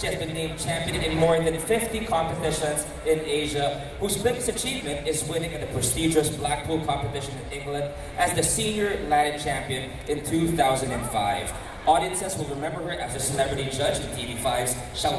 She has been named champion in more than 50 competitions in Asia, whose biggest achievement is winning in the prestigious Blackpool competition in England as the senior Latin champion in 2005. Audiences will remember her as a celebrity judge in TV5's Shall We